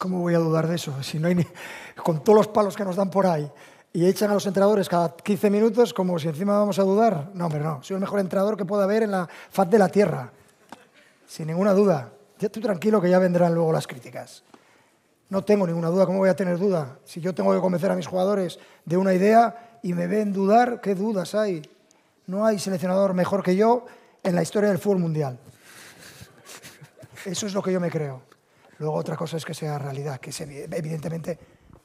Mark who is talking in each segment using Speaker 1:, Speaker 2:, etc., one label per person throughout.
Speaker 1: ¿Cómo voy a dudar de eso? Si no hay ni... Con todos los palos que nos dan por ahí y echan a los entrenadores cada 15 minutos como si encima vamos a dudar. No, hombre, no. Soy el mejor entrenador que pueda haber en la faz de la tierra. Sin ninguna duda. Ya estoy tranquilo que ya vendrán luego las críticas. No tengo ninguna duda. ¿Cómo voy a tener duda? Si yo tengo que convencer a mis jugadores de una idea y me ven dudar, ¿qué dudas hay? No hay seleccionador mejor que yo en la historia del fútbol mundial. Eso es lo que yo me creo. Luego otra cosa es que sea realidad, que evidentemente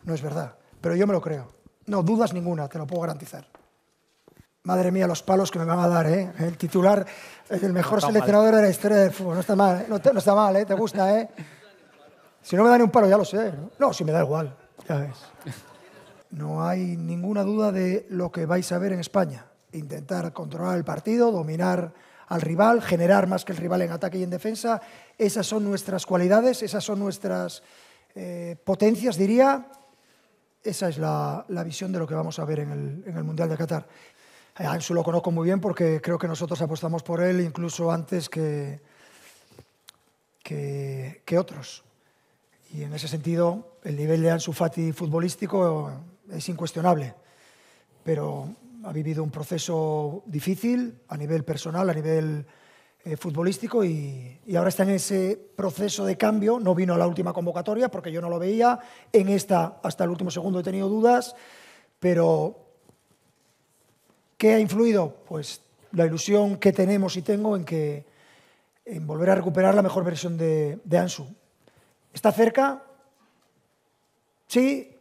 Speaker 1: no es verdad. Pero yo me lo creo. No, dudas ninguna, te lo puedo garantizar. Madre mía, los palos que me van a dar, ¿eh? El titular el mejor seleccionador de la historia del fútbol. No está mal, ¿eh? no, está mal, ¿eh? Te gusta, ¿eh? Si no me da ni un palo, ya lo sé. ¿no? no, si me da igual, ya ves. No hay ninguna duda de lo que vais a ver en España. Intentar controlar el partido, dominar al rival, generar más que el rival en ataque y en defensa. Esas son nuestras cualidades, esas son nuestras eh, potencias, diría. Esa es la, visión de lo que vamos a ver en el, Mundial de Qatar. A Ansu lo conozco muy bien porque creo que nosotros apostamos por él incluso antes que, que, que otros. Y en ese sentido, el nivel de Ansu Fati futbolístico es incuestionable. Pero ha vivido un proceso difícil a nivel personal, a nivel eh, futbolístico y, ahora está en ese proceso de cambio. No vino a la última convocatoria porque yo no lo veía. En esta, hasta el último segundo, he tenido dudas. Pero, ¿qué ha influido? Pues la ilusión que tenemos y tengo en, que, en volver a recuperar la mejor versión de, de Ansu. ¿Está cerca? Sí,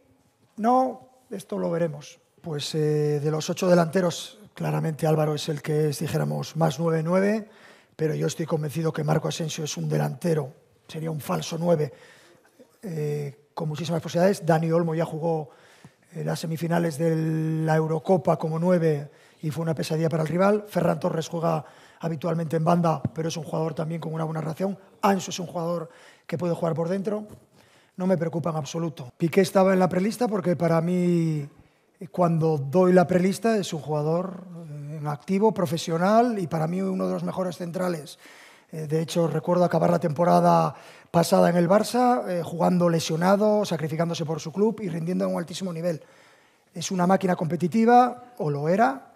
Speaker 1: no, esto lo veremos. Pues eh, de los ocho delanteros, claramente Álvaro es el que es, dijéramos, más 9-9, pero yo estoy convencido que Marco Asensio es un delantero, sería un falso 9 eh, con muchísimas posibilidades. Dani Olmo ya jugó en las semifinales de la Eurocopa como 9 y fue una pesadilla para el rival. Ferran Torres juega habitualmente en banda, pero es un jugador también con una buena reacción. Anso es un jugador que puede jugar por dentro. No me preocupa en absoluto. Piqué estaba en la prelista porque para mí cuando doy la prelista es un jugador eh, en activo, profesional y para mí uno de los mejores centrales. Eh, de hecho, recuerdo acabar la temporada pasada en el Barça, eh, jugando lesionado, sacrificándose por su club y rindiendo a un altísimo nivel. Es una máquina competitiva, o lo era,